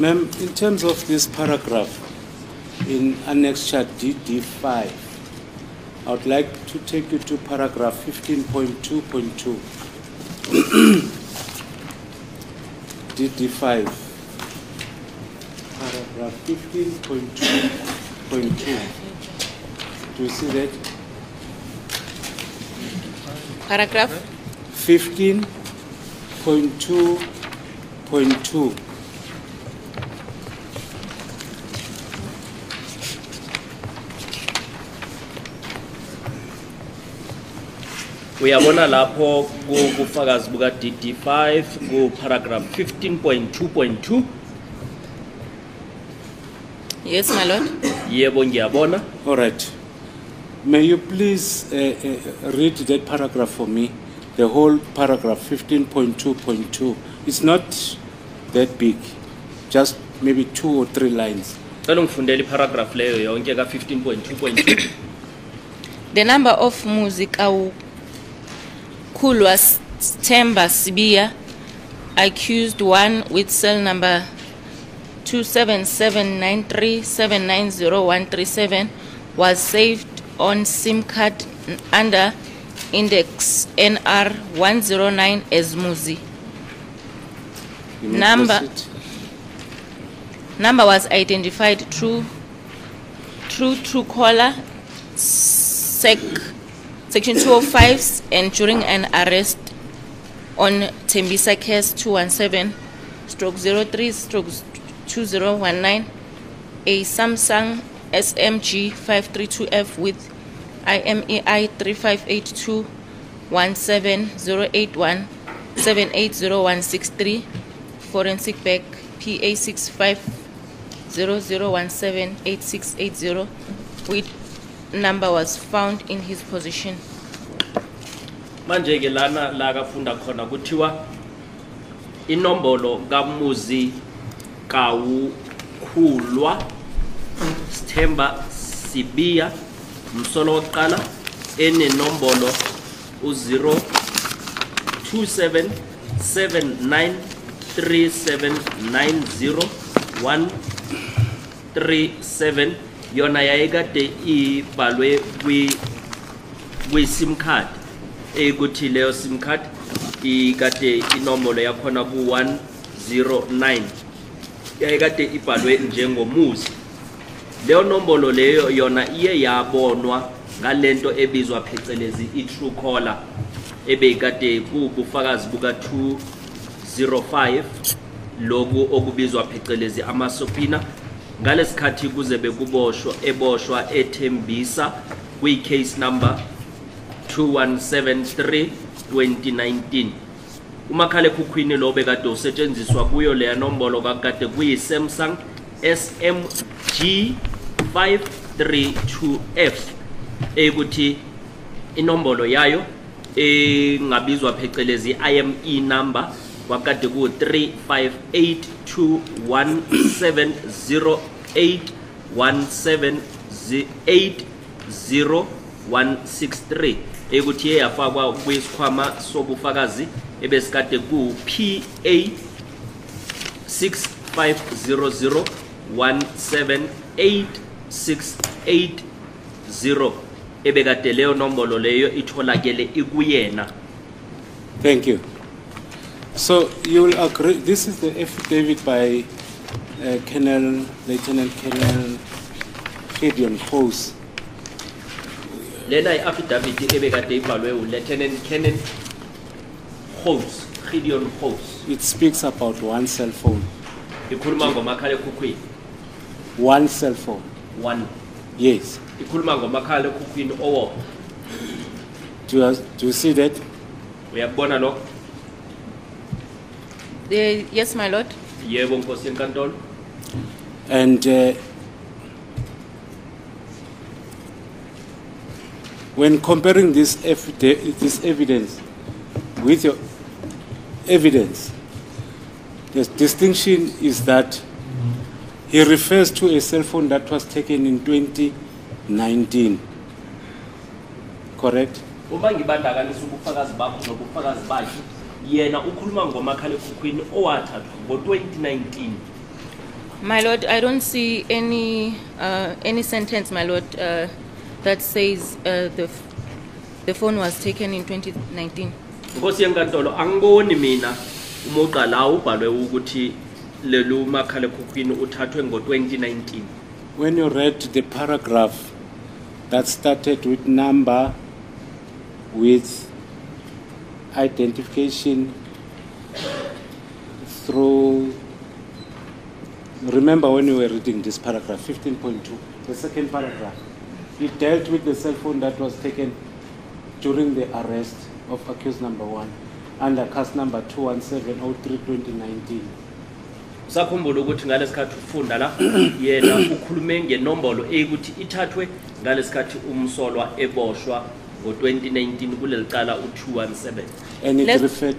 Ma'am, in terms of this paragraph in Annex Chart DD5, I would like to take you to paragraph 15.2.2. DD5. Paragraph 15.2.2. Do you see that? Paragraph 15.2.2. uyabona lapho ku- kufakazi buka DD5 ku paragraph 15.2.2 Yes, my lord. yebo ngiyabona All right. May you please uh, uh, read that paragraph for me? The whole paragraph 15.2.2. It's not that big, just maybe two or three lines. cela ngifundele iparagraph leyo yonke ka 15.2.2 The number of Muzikau Kulwa Temba Sibiya accused one with cell number 27793790137 was saved on SIM card under index NR 109 as Muzi. Number- Number was identified through through Truecaller sec section 205 and during an arrest on Tembisa case 217 stroke 03 stroke 2019 a Samsung SMG 532F with IMEI 3582 17081 780163 forensic bag PA 65 00178680 with number was found in his possession. manje ke lana la kafunda khona kuthiwa inombolo kamuzi kawukhulwa sithemba sibiya umsolo wokuqala enenombolo u-0 27793790137 yona yayikade ibhalwe kwi kwi-sim card. Eyikuthi leyo sim card ikade inombolo yakhona ku-109 yayikade ibhalwe njengomuzi. Leyo nombolo leyo yona iye yabonwa ngalento ebizwa phecelezi i-true caller ebeyikade kuwubufakazi buka-205 loku okubizwa phecelezi amasopina ngalesikhathi kuze bekuboshwa eboshwa ethembisa kwi-case number 2173 2019 umakhalekhukhwini lo bekade usetshenziswa kuyo leya nombolo kakade kuyi-samsung smg 532f eyikuthi inombolo yayo engabizwa phecelezi IME number. Kwakade ku 358217080163 ekuthi yafakwa kwisikhwama sobufakazi ebesikade ku PA 6500178680 ebekade leyo nombolo leyo itholakele ikuyena Thank you. So you will agree, this is the affidavit by uh, Colonel, Lieutenant Colonel Gideon Hose. lena i-affidavit ebekade ibhalwe ulieutenant gideon hos It speaks about one cell phone, ikhuluma one cell phone. one Yes. ikhuluma ngomakhalekhukhwini owodwa Do you, do you see that? uyakubona lokho The, yes, my lord. yebo nkosi yenkantolo And uh, when comparing this, this evidence with your evidence, the distinction is that he refers to a cell phone that was taken in 2019. Correct? Uma ngibandakanisa ubufakazi bakho nobufakazi bakhe yena ukhuluma ngomakhalekhukhwini owathathwa ngo-2019 My lord, I don't see any, uh, any sentence, my lord, uh, that says uh, the, f- the phone was taken in 2019. Nkosi yenkantolo angiboni mina umugqa la ubhalwe ukuthi lelu makhalekhukhwini uthathwe ngo-2019 When you read the paragraph that started with number, with identification through. Remember when you were reading this paragraph, 15.2, the second paragraph, it dealt with the cell phone that was taken during the arrest of accused number one under case number 21703 2019. usakhumbula ukuthi ngalesikhathi ufunda la yena ukhulume ngenombolo eyikuthi ithathwe ngalesikhathi umsolwa eboshwa ngo-2019 kuleli cala u-217 And it Let's- referred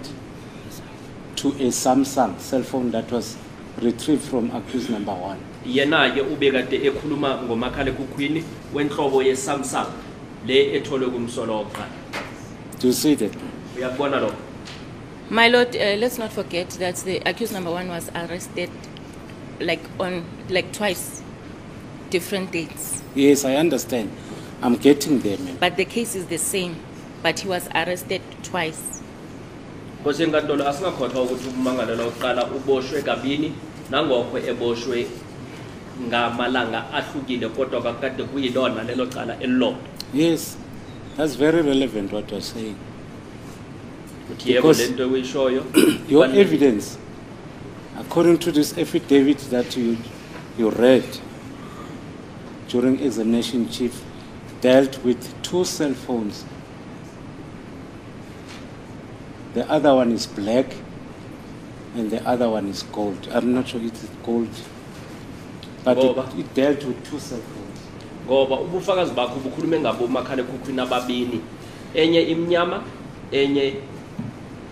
to a Samsung cell phone that was retrieved from accused number one. yena-ke ube kade ekhuluma ngomakhalekhukhwini wenhlobo ye-samsung le etholwe kumsolwa wokuqala Do you see that? uyakubona lokho My lord, uh, let's not forget that the accused number one was arrested like on, like twice, different dates. Yes, I understand. I'm getting there, ma'am. But the case is the same, but he was arrested twice. nkosi yenkantolo asingakhohlwa ukuthi umangalelwa wokuqala uboshwe kabini nangokho eboshwe ngamalanga ahlukile kodwa kakade kuyilona lelo cala elilodwa Yes, that's very relevant what you're saying. ukuthi yebo Because- lento oyishoyo Your evidence, according to this affidavit that you, you read during examination chief, dealt with two cell phones. The other one is black and the other one is gold. I'm not sure it's gold. But it, it dealt with two cell phones. ngoba ubufakazi bakho bukhulume ngabomakhalekhukhwini ababini enye imnyama enye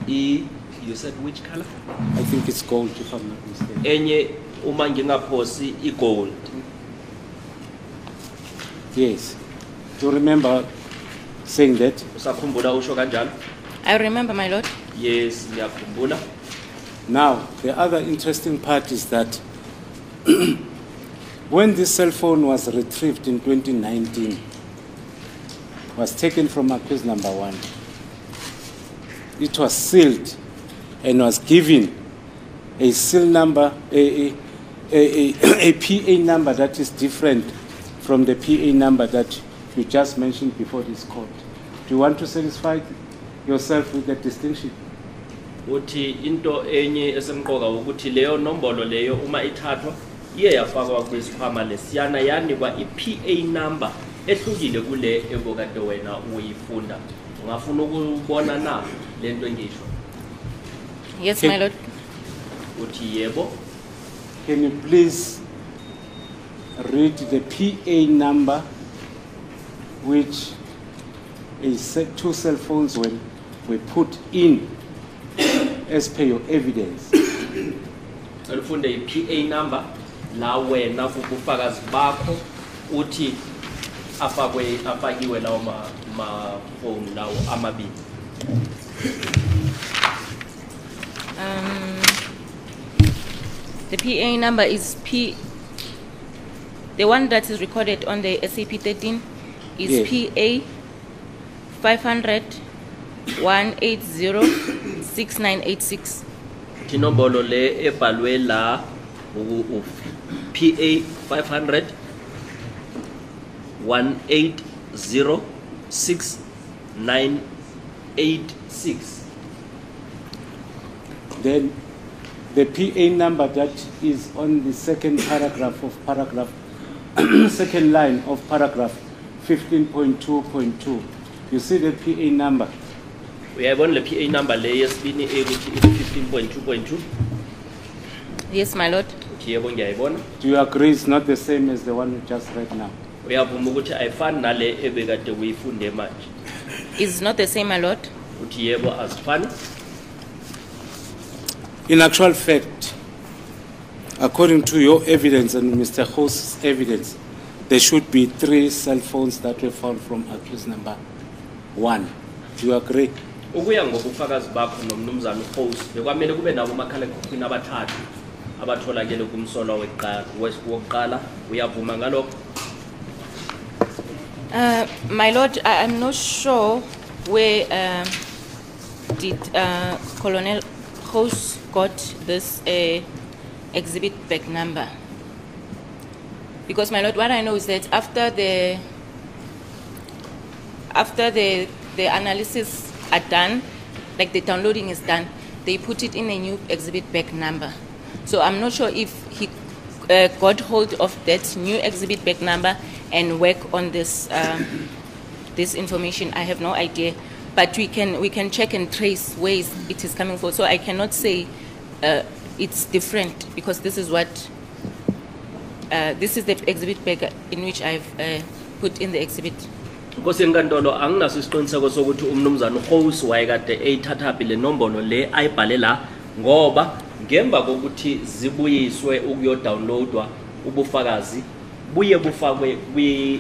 i you said which color I think it's gold if I'm not mistaken. enye uma ngingaphosi igold Yes. Do you remember saying that? usakhumbula usho kanjalo I remember, my lord. yes ngiyakhumbula Now, the other interesting part is that when this cell phone was retrieved in 2019, was taken from accused number one, it was sealed and was given a seal number, a, a, a, a, a PA number that is different from the PA number that you just mentioned before this court. Do you want to satisfy yourself with the distinction? uthi into enye esemqoka ukuthi leyo nombolo leyo uma ithathwa iye yafakwa kwisikhwama lesiyana yanikwa i-PA number ehlukile kule ebokade wena uyifunda ungafuna ukubona na lento engiyisho Yes, my lord. uthi yebo Can you please read the PA number which a se- two cell phones were, were put in as per your evidence? ufunde i-PA number la wena kubufakazi bakho uthi afakwe afakiwe lawo ma ma phone lawo amabili Um, the PA number is P. The one that is recorded on the SAP 13 is Yes. PA 500 180 6986. inombolo le ebhalwe la u- u- PA 500 180 6986 Then the PA number that is on the second paragraph of paragraph, second line of paragraph 15.2.2. You see the PA number? We uyayibona le PA number le yesibini ekuthi i-15.2.2 Yes, my lord. uthi yebo ngiyayibona Do you agree it's not the same as the one you just read now? uyavuma ukuthi ayifani nale ebekade uyifunde manje Is not the same, my lord. uthi yebo azifani In actual fact, according to your evidence and Mr. Host's evidence, there should be three cell phones that were found from accused number one. Do you agree? ukuya ngobufakazi bakho nomnumzana uhost bekwamele kube nabo umakhalekhukhwini abathathu abatholakele kumsolwa weqa- wes- wokuqala uyavuma ngalokho Uh, my lord, I am not sure where um, did uh, Colonel House got this uh, exhibit back number. Because my lord, what I know is that after the after the the analysis are done, like the downloading is done, they put it in a new exhibit back number. So I'm not sure if he uh, got hold of that new exhibit back number and work on this um, this information. I have no idea, but we can we can check and trace where it is coming from. So I cannot say uh, it's different because this is what uh, this is the exhibit bag in which I've uh, put in the exhibit. nkosi enkantolo anginaso isiqiniseko sokuthi umnumzana uhouse wayekade eyithathaphi le nombolo le ayibhale la ngoba ngemva kokuthi zibuyiswe ukuyodawunlowudwa ubufakazi buye bufakwe kwi-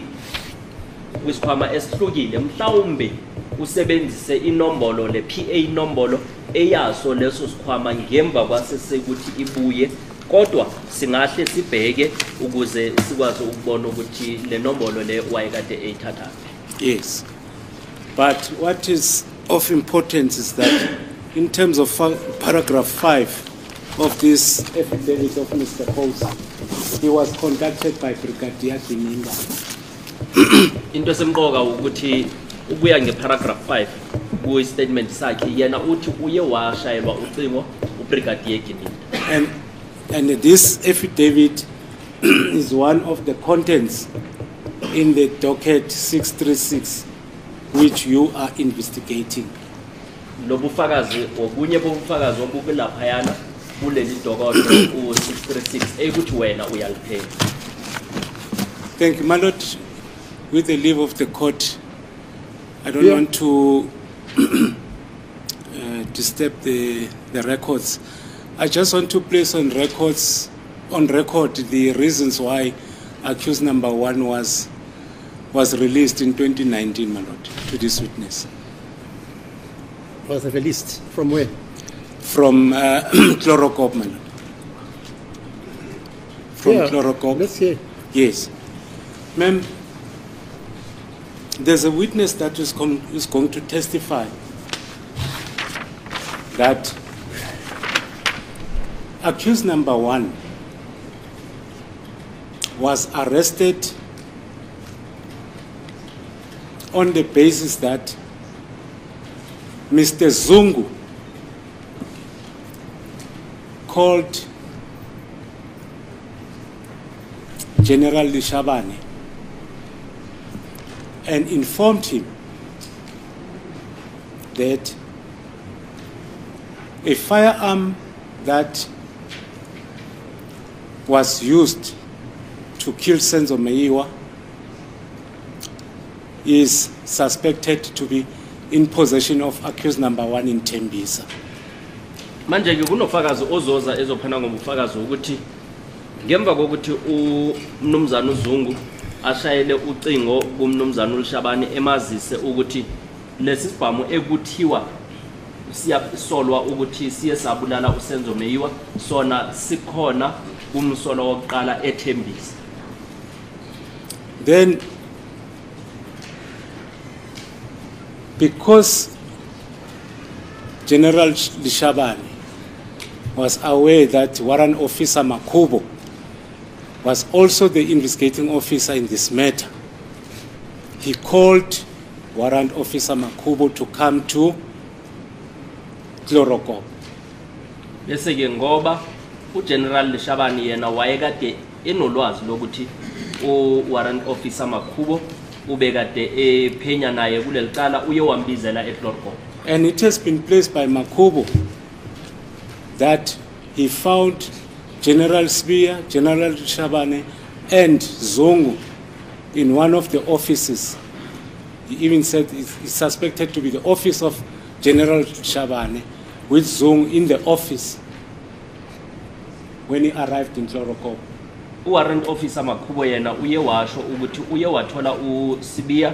kwisikhwama esihlukile mhlawumbe usebenzise inombolo le PA nombolo eyaso leso sikhwama ngemva kwase sekuthi ibuye kodwa singahle sibheke ukuze sikwazi ukubona ukuthi le nombolo le wayekade eyithatha Yes. But what is of importance is that in terms of fa- paragraph 5 of this affidavit of Mr. House, he was contacted by Brigadier Dininga. into esemqoka ukuthi ukuya ngeparagraph 5 kuyistatement sakhe yena uthi uye washayelwa ucingo ubrigadier Gininda And, and this affidavit is one of the contents in the docket 636, which you are investigating. lobufakazi obunye bobufakazi obubelaphayana kuleli dokodo u-636 eyikuthi wena uyaliphela Thank you, my lord. With the leave of the court, I don't Yeah. want to uh, disturb the, the records. I just want to place on records, on record, the reasons why accused number one was was released in 2019, my lord, to this witness Was released from where? from uh, Chlorocop, my lord. From Yeah, Chlorocop. Let's hear. Yes. Ma'am, there's a witness that is, com- is going to testify that accused number one was arrested on the basis that Mr. Zungu called General Lishabane and informed him that a firearm that was used to kill Senzo Meiwa is suspected to be in possession of accused number one in Tembisa. manje ke kunofakazi ozoza ezophana ngobufakazi ukuthi ngemva kokuthi umnumzana uzungu ashayele ucingo kumnumzana ulishabani emazise ukuthi lesi sibhamu ekuthiwa siyasolwa ukuthi siye sabulala usenzo meyiwa sona sikhona Then, because General Lishabane was aware that Warrant Officer Makhubo was also the investigating officer in this matter, he called Warrant Officer Makhubo to come to Chlorocop. bese ke ngoba ugeneral Lishabani yena wayekade enolwazi lokuthi uwarrant officer Makhubo ubekade ephenya naye kuleli cala uye wambizela eFlorco And it has been placed by Makubo that he found General Spear, General Shabane, and Zongo in one of the offices. He even said it's suspected to be the office of General Shabane, with Zungu in the office when he arrived in Chlorocop. uwarrant officer Makhubo yena uye washo ukuthi uye wathola uSibiya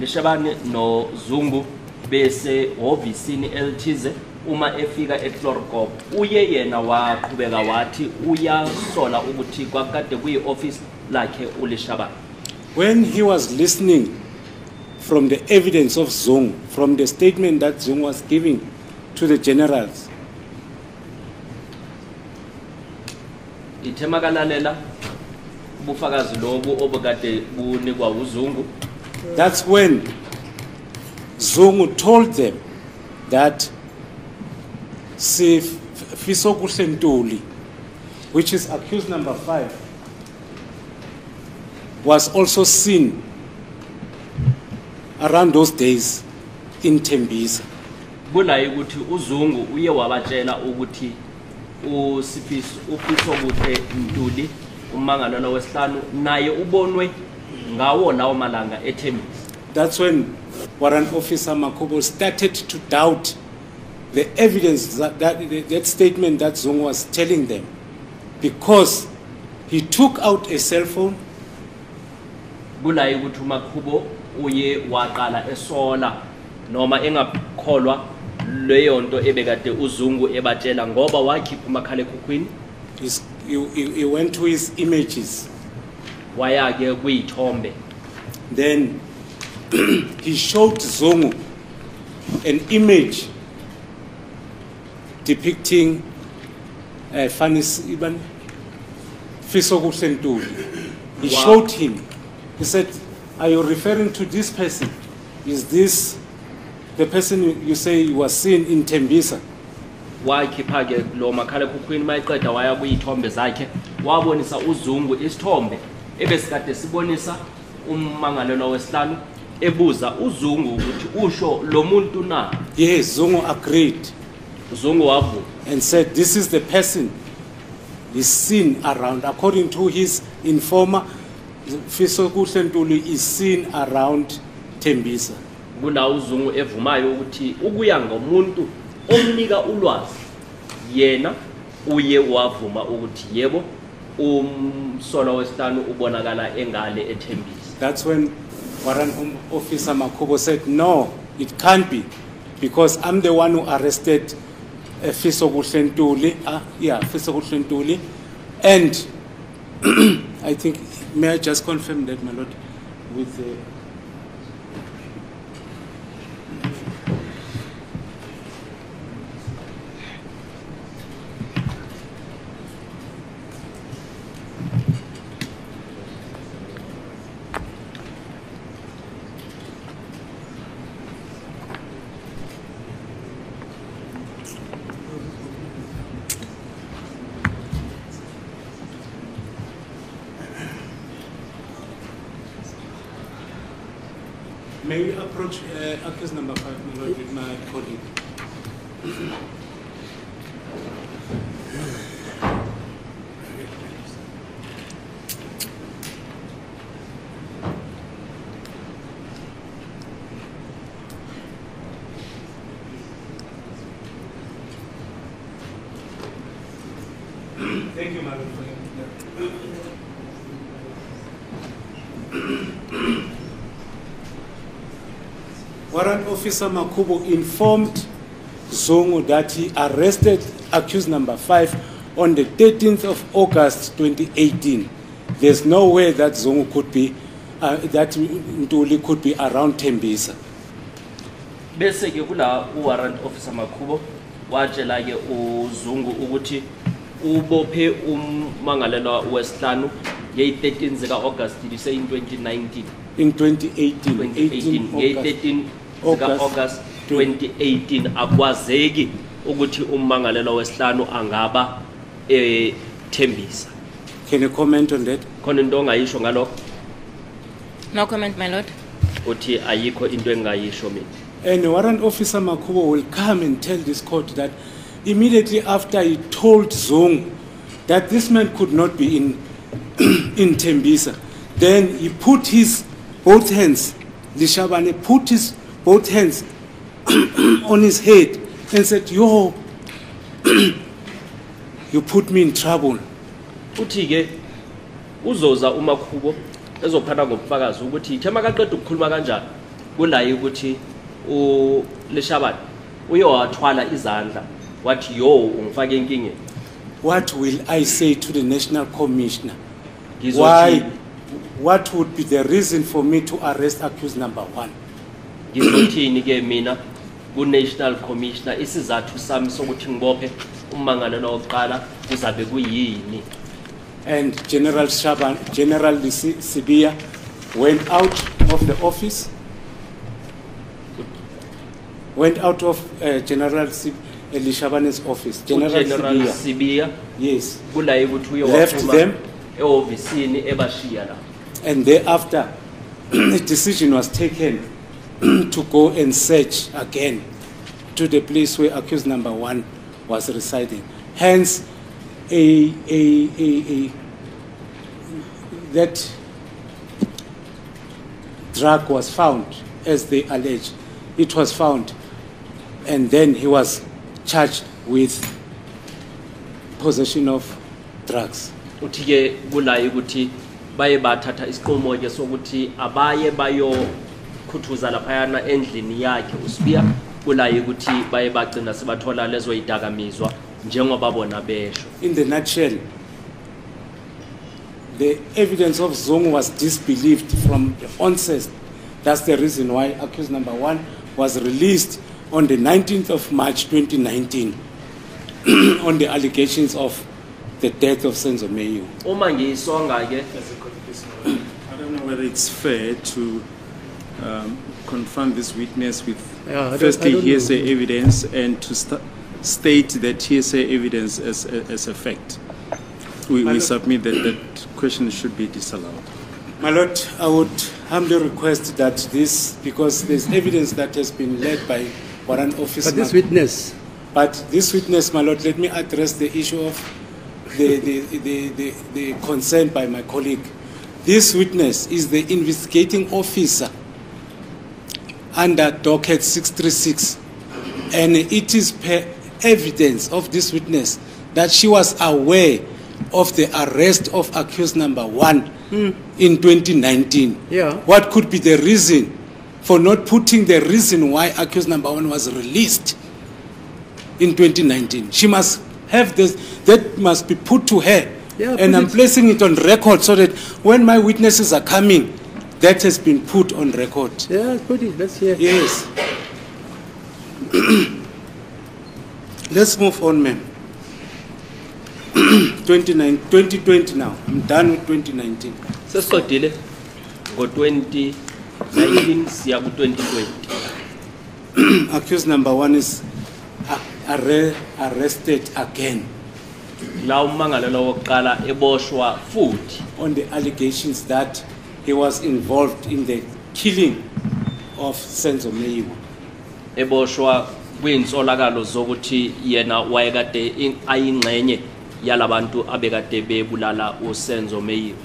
Lishabane noZungu bese hovisini elithize uma efika eClorcop uye yena waqhubeka wathi uyasola ukuthi kwakade kuyi-office lakhe ulishabani When he was listening from the evidence of Zong, from the statement that Zong was giving to the generals, ithe makalalela ubufakazi lobu obukade bunikwa uzungu that's when Zong told them that Fiso Ntuli, which is accused number five, was also seen around those days in Tembisa. Kulaye ukuthi uzungu uye wabatshela ukuthi usifiso ufiso buthe ntuli umangalelwa wesihlanu naye ubonwe ngawo lawo malanga ethembisa That's when Warrant Officer Makubo started to doubt the evidence that, that, that statement that Zong was telling them. Because he took out a cell phone. Kulaye ukuthi umakhubo uye waqala esola noma engakholwa leyo nto ebekade uzungu ebatshela ngoba wakhipha umakhalekhukhwini He's- he, he, he went to his images. waya-ke kuyithombe Then he showed Zungu an image depicting uh, Fanis Iban Fisokuhle Ntuli. He Wow. showed him. He said, Are you referring to this person? Is this the person you, say you was seen in Tembisa? wakhipha-ke lo makhalekhukhwini mayeqeda waya kuyithombe zakhe wabonisa uzungu isithombe ebesikade sibonisa ummangalelwa wesihlanu ebuza uzungu ukuthi usho lo muntu na Yes, Zungu agreed uzungu wavuma and said, This is the person is seen around. According to his informer, Fisokuhle Ntuli is seen around Tembisa. Kula uzungu evumayo ukuthi ukuya ngomuntu omnika ulwazi yena uye wavuma ukuthi yebo umsolo wesihlanu ubonakala engale ethembisa That's when Warrant Home Officer Makubo said, No, it can't be, because I'm the one who arrested uh, Fisoku Sentuli. Uh, yeah, Fisoku Sentuli. And I think, may I just confirm that, my lord, with the. May we approach uh, accused number five, my with my colleague? Officer Makhubo informed Zungu that he arrested accused number five on the 13th of August 2018. There's no way that Zungu could be, uh, that Ntuli could be around Tembisa. bese ke kula uwarrant officer Makubo, Makhubo watshela ke uzungu ukuthi ubophe ummangalelwa wesihlanu ngey 13 zika August you say in 2019 in 2018 2018 ngey 13 zika-august 2018 akwazeki ukuthi ummangalelwa wesihlanu angaba ethembisa Can you comment on that? khona into ongayisho ngalokho No comment, my lord. uthi ayikho into engingayisho mina And Warrant Officer Makhubo will come and tell this court that immediately after he told Zong that this man could not be in, in Tembisa, then he put his both hands, Lishabane put his both hands on his head and said, Yo, you put me in trouble. uthi ke uzoza umakhubo ezophatha ngobufakazi ukuthi ithe makaqeda ukukhuluma kanjani kulaye ukuthi ulishabani uyowathwala izandla wathi yo ungifake enkingeni What will I say to the National Commissioner? Ngizothini? Why? What would be the reason for me to arrest accused number one? Ngizothini ke mina ku-national commissioner isizathu sami sokuthi ngibophe ummangalelwa wokuqala kuzabe kuyini And General Shaban, General Sibiya went out of the office. Went out of uh, General Sib- Elishabane's office. General Sibia. sibiya Yes. kulaye ukuthi Left them. ehhovisini ebashiya la And thereafter, a decision was taken to go and search again to the place where accused number one was residing. Hence, a, a, a, a, that drug was found, as they allege. It was found, and then he was charged with possession of drugs. uthi ke ukuthi baye bathatha isinqumo ke abaye bayokhuthuza laphayana endlini yakhe usibiya kulaye ukuthi baye bagcina sebathola lezo yidakamizwa njengoba bona besho In the nutshell, the evidence of Zong was disbelieved from the onset. That's the reason why accused number one was released on the 19th of March 2019 on the allegations of the death of Senzo Meyiwa. uma ngiyisonga ke I don't know whether it's fair to um, confront this witness with Yeah, I firstly hearsay know. evidence and to sta state that hearsay evidence as a, as a fact. We, we submit that that question should be disallowed. My Lord, I would humbly request that this, because there's evidence that has been led by Warrant Officer. But this witness, But this witness, my lord, let me address the issue of the, the, the, the, the concern by my colleague. This witness is the investigating officer under docket 636. And it is per evidence of this witness that she was aware of the arrest of accused number one hmm. in 2019. Yeah. What could be the reason for not putting the reason why accused number one was released? in 2019. She must have this, that must be put to her. Yeah, and I'm it- placing it on record so that when my witnesses are coming, that has been put on record. yeah, put it, let's hear. Yes. Let's move on, ma'am. 29, 2020 now. I'm done with 2019. sesiqedile ngo-2019 siya ku-2020 Accused number one is arre- arrested again la ummangalelwa wokuqala eboshwa futhi on the allegations that he was involved in the killing of Senzo Meyiwa. eboshwa kwiy'nsolakalo zokuthi yena wayekade in- ayingxenye yalabantu abekade bebulala usenzo meyiwa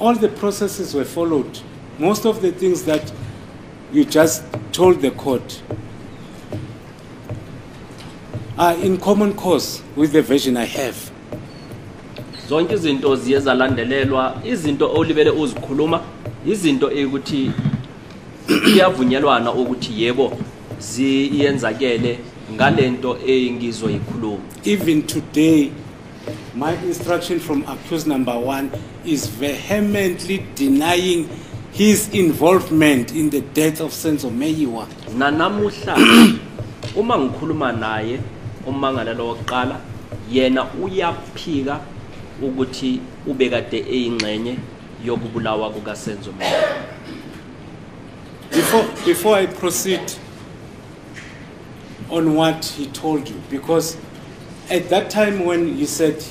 All the processes were followed. Most of the things that you just told the court are in common cause with the version I have. Zonke izinto ziye zalandelelwa izinto olibele uzikhuluma izinto eyukuthi kuyavunyelwana ukuthi yebo ziyenzakele ngalento engizoyikhuluma Even today, my instruction from accused number one is vehemently denying his involvement in the death of Senzo Meiwa. nanamuhla uma ngikhuluma naye ummangalelo wokuqala yena uyaphika ukuthi ubekade eyingxenye yokubulawa kukasenzo Meyiwa. Before, before I proceed on what he told you, because at that time when you said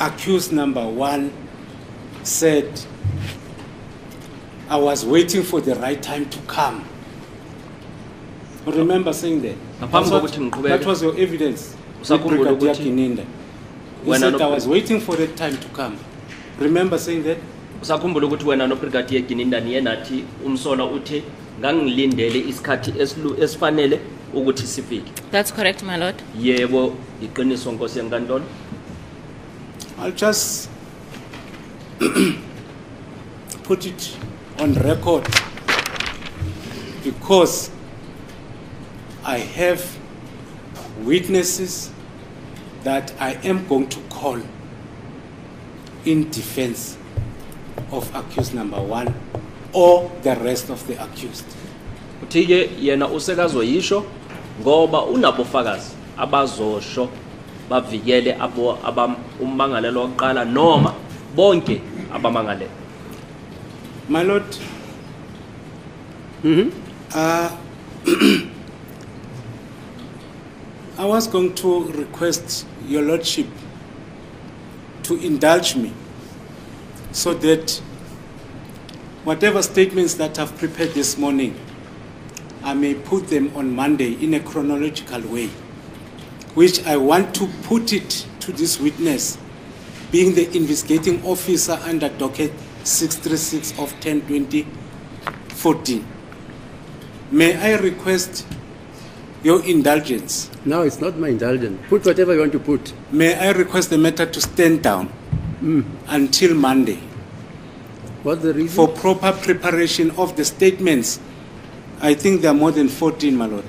accused number one said, I was waiting for the right time to come. Remember saying that? Ngaphambi That's what- That was your evidence. Brigadier ukuthi Gininda. You wena said no- I was waiting for that time to come. Remember saying that? usakhumbula ukuthi wena nobrigadier gininda niye nathi umsola uthe ngangilindele isikhathi esilu- esifanele ukuthi sifike That's correct, my lord. yebo iqiniso nkosi yenkantolo I'll just put it on record because I have witnesses that I am going to call in defense of accused number one or the rest of the accused. uthi ke yena usekazoyisho ngoba unabofakazi abazosho bavikele abo abam- ummangalelo wokuqala noma bonke abamangalelo My Lord, uh, I was going to request your Lordship to indulge me so that whatever statements that I've prepared this morning, I may put them on Monday in a chronological way, which I want to put it to this witness, being the investigating officer under docket 636 of 10 2014. May I request your indulgence? No, it's not my indulgence. Put whatever you want to put. May I request the matter to stand down until Monday What's the reason? for proper preparation of the statements? I think there are more than 14, my lord.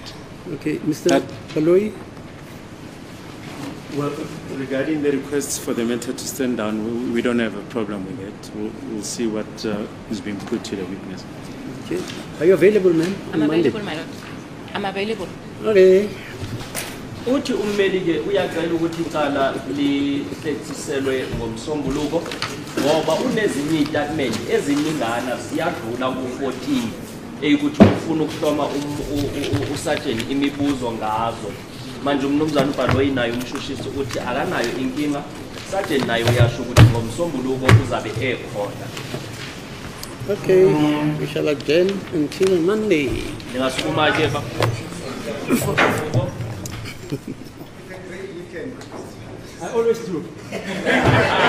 okay, Mr. That- Baloyi, Well, regarding the requests for the matter to stand down, we, we don't have a problem with it. We'll, we'll see what uh, is being put to the witness. okay. Are you available, ma'am? I'm on Monday? available, my lord. I'm available. Okay. Uthi ummeli ke uyacela ukuthi icala lihlethiselwe ngomsombuluko ngoba unezinye iy'tatimende eziningana ziyadlula ku-14 eyikuthi ufuna ukuhloma um- u- u- u- usajeni imibuzo ngazo manje umnumzane ubhaloyi naye umshushisi uthi akanayo inkinga sajeni naye uyasho ukuthi ngomsombuluko uzabe ekhona Okay. We shall adjourn until Monday. ningasukuma ke ba I always do.